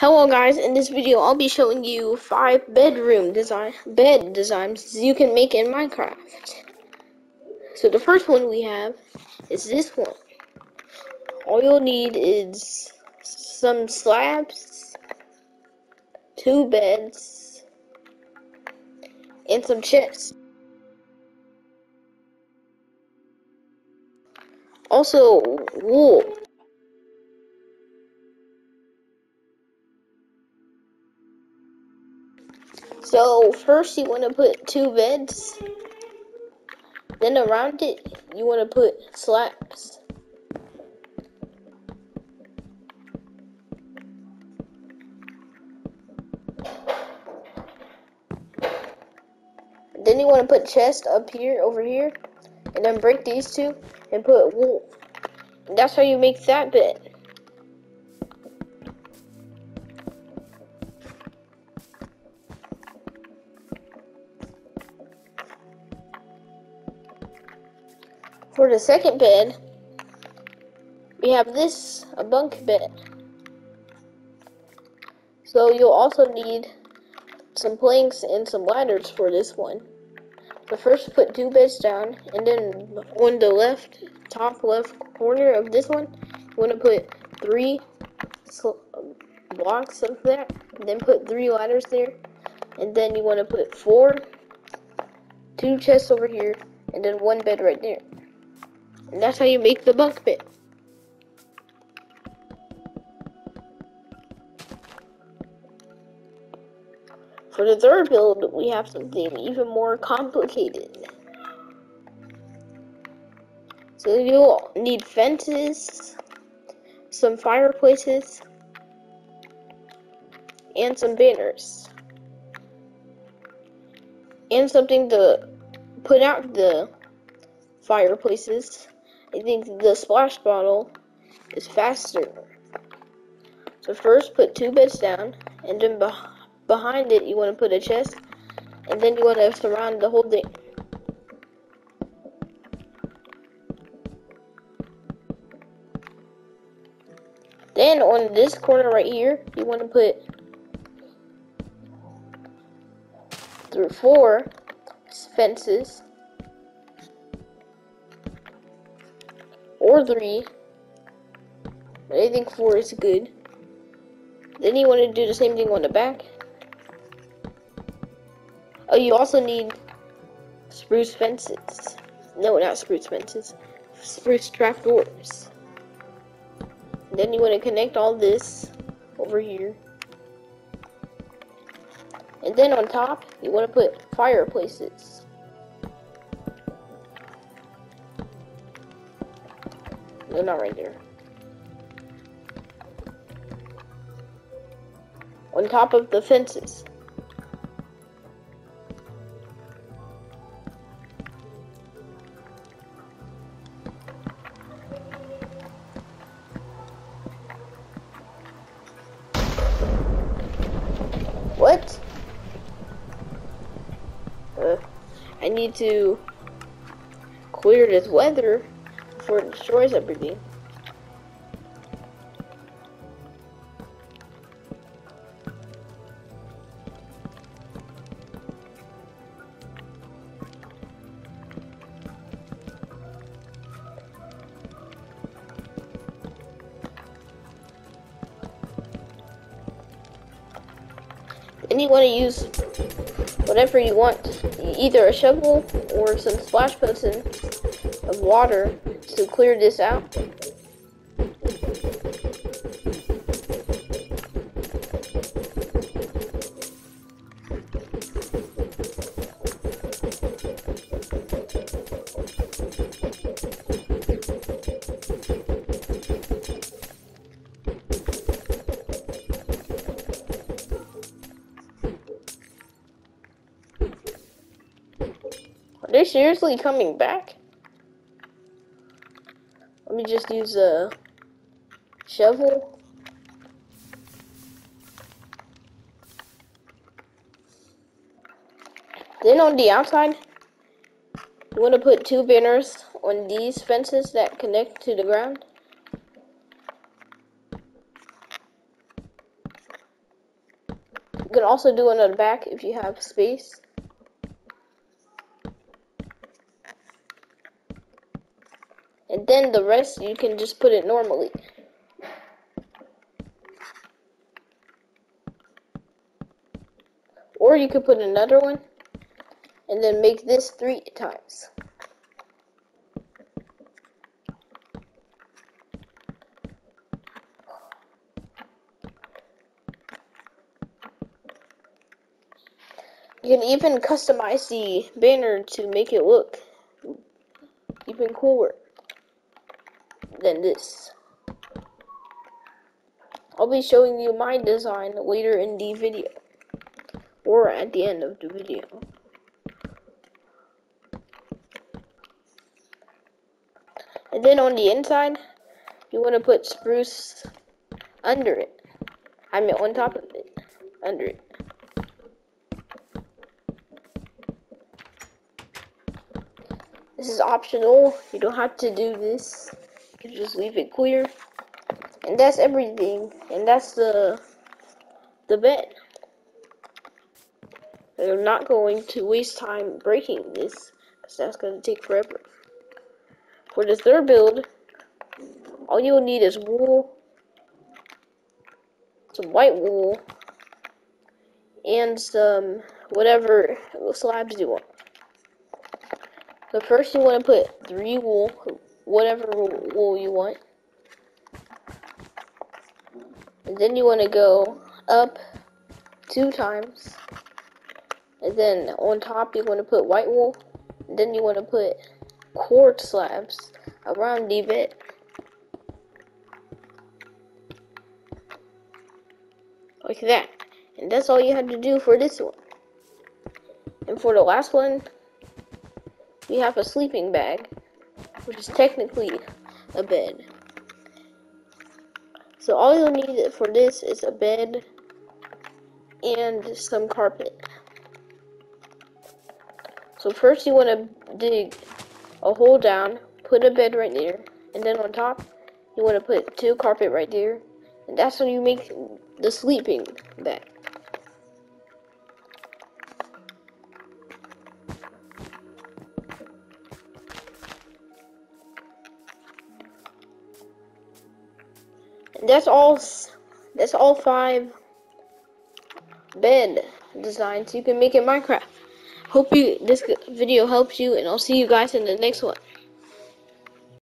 Hello guys, in this video I'll be showing you five bedroom design bed designs you can make in Minecraft. So the first one we have is this one. All you'll need is some slabs, two beds, and some chests. Also wool. So first you want to put two beds. Then around it you want to put slabs. Then you want to put chest up here, over here, and then break these two and put wool. That's how you make that bed. For the second bed, we have this, a bunk bed. So you'll also need some planks and some ladders for this one. So first put two beds down, and then on the left, top left corner of this one, you want to put three um, blocks of that, then put three ladders there, and then you want to put four, two chests over here, and then one bed right there. And that's how you make the bunk bed. For the third build, we have something even more complicated. So you'll need fences, some fireplaces, and some banners. And something to put out the fireplaces. I think the splash bottle is faster. So first put two beds down, and then be behind it you want to put a chest, and then you want to surround the whole thing. Then on this corner right here, you want to put through four fences three. I think four is good. Then you want to do the same thing on the back. Oh, you also need spruce fences. No, not spruce fences. Spruce trapdoors. Then you want to connect all this over here. And then on top, you want to put fireplaces. No, not right there. On top of the fences. What? Uh, I need to clear this weather before it destroys everything. And you want to use whatever you want, either a shovel or some splash potion of water to clear this out. Are they seriously coming back? Me just use a shovel. Then on the outside, you want to put two banners on these fences that connect to the ground. You can also do it on the back if you have space. Then the rest you can just put it normally. Or you could put another one and then make this three times. You can even customize the banner to make it look even cooler than this. I'll be showing you my design later in the video or at the end of the video. And then on the inside, you want to put spruce under it. I mean on top of it, under it. This is optional. You don't have to do this. Just leave it clear. And that's everything. And that's the the bed. And I'm not going to waste time breaking this because that's going to take forever. For the third build, all you'll need is wool, some white wool, and some whatever slabs you want. So first you want to put three wool, whatever wool you want. And then you want to go up two times. And then on top you want to put white wool. And then you want to put quartz slabs around the bed. Like that. And that's all you have to do for this one. And for the last one, we have a sleeping bag, which is technically a bed. So all you'll need for this is a bed and some carpet. So first you want to dig a hole down, put a bed right there, and then on top you want to put two carpet right there, and that's when you make the sleeping bag. That's all that's all five bed designs you can make in Minecraft. Hope you this video helps you and I'll see you guys in the next one.